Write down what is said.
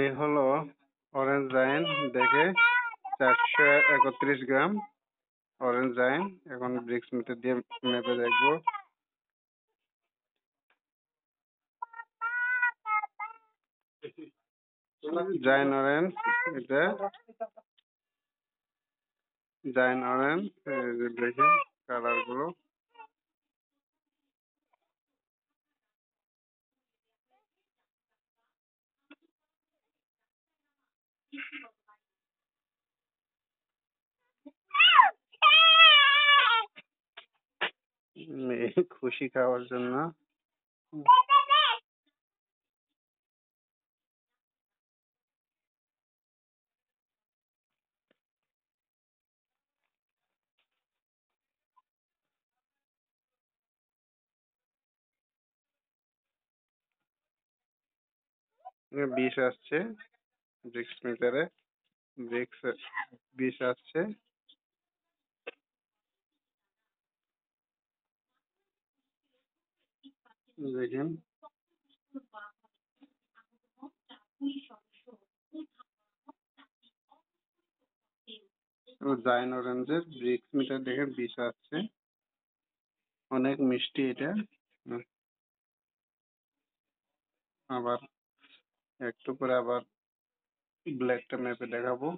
এই হলো অরেঞ্জ জাইন দেখে চারশো একত্রিশ গ্রাম অরেঞ্জ জাইন এখন ব্রিক্স মিটার দিয়ে মেপে দেখব। জাইন অরেঞ্জ এটা জাইন অরেঞ্জ দেখে কালারগুলো। খুশি খাওয়ার জন্য। বিষ আসছে। ব্রিক্স মিটারে ব্রিক্স বিষ আসছে। দেখেন। জাইন অরেঞ্জের ব্রিক্স মিটার দেখেন বিষ আসছে। অনেক মিষ্টি এটা। আবার একটু পরে আবার ব্ল্যাকটা মেপে দেখাবো।